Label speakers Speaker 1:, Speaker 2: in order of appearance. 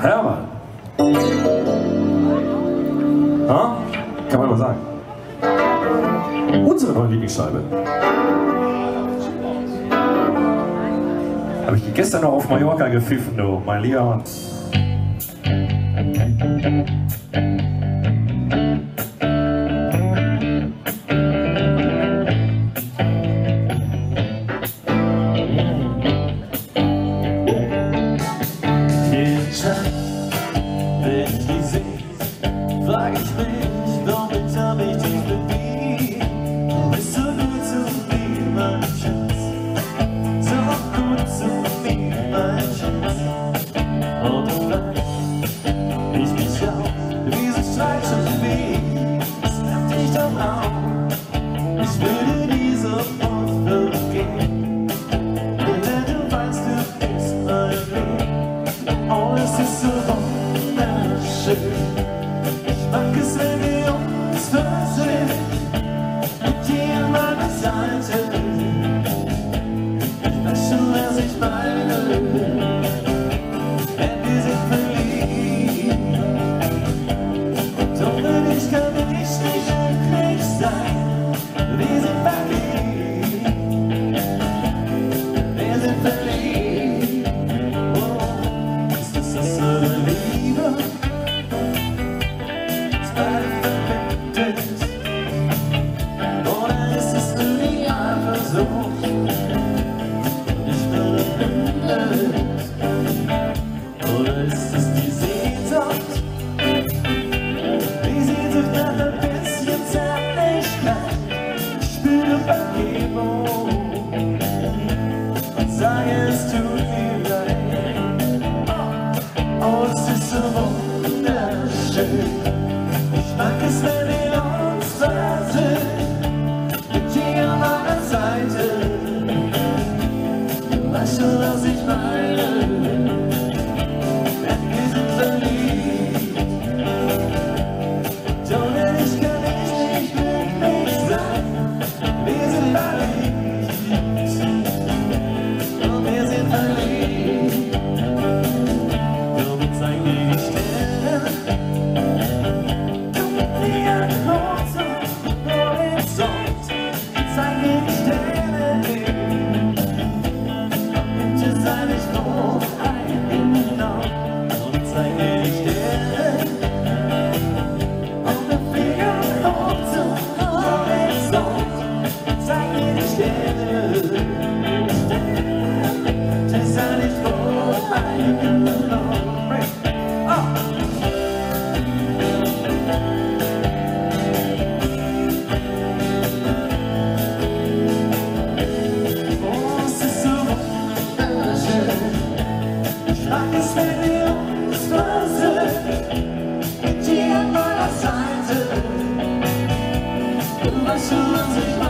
Speaker 1: Hermann. Ha? Kann man mal sagen. Unsere neue Lieblingsscheibe. Habe ich gestern noch auf Mallorca gepfiffen, du, mein lieber Mann.
Speaker 2: especial just Science, the muscles